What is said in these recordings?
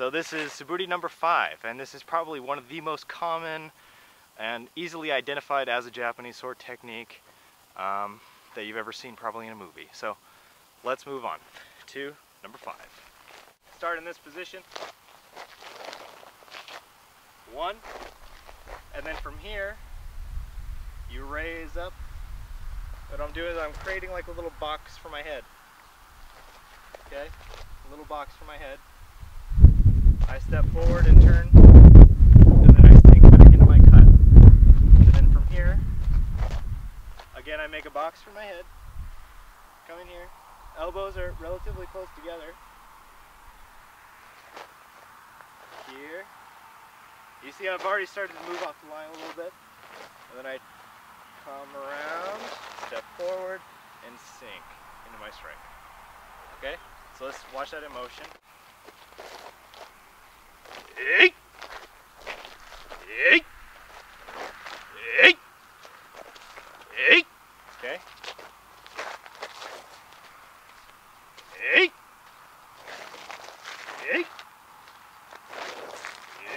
So this is Suburi number five, and this is probably one of the most common and easily identified as a Japanese sword technique um, that you've ever seen probably in a movie. So let's move on to number five. Start in this position. One, and then from here, you raise up. What I'm doing is I'm creating like a little box for my head. Okay, a little box for my head. I step forward and turn, and then I sink back into my cut. And then from here, again I make a box for my head. Come in here. Elbows are relatively close together. Here. You see I've already started to move off the line a little bit. And then I come around, step forward, and sink into my strike. Okay? So let's watch that in motion. Eight. Eight. Eight. Eight. Okay. Eight. Eight.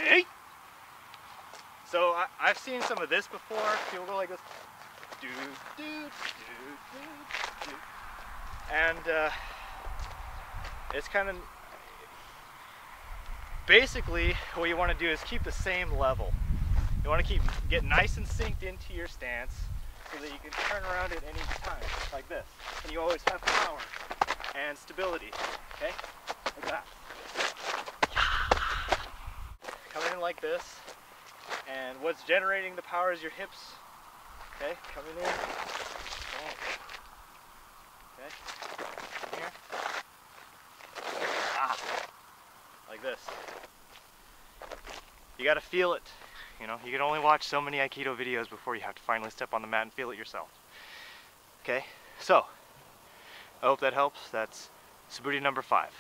Eight. So I, I've seen some of this before. People go like this. Do, do, do, do, do. And uh, it's kind of basically what you want to do is keep the same level. You want to keep get nice and synced into your stance so that you can turn around at any time, like this. And you always have power and stability, okay? Like that. Come in like this, and what's generating the power is your hips, okay? Coming in, okay? Come here. Ah, this. You gotta feel it. You know, you can only watch so many Aikido videos before you have to finally step on the mat and feel it yourself. Okay, so, I hope that helps. That's Suburi number five.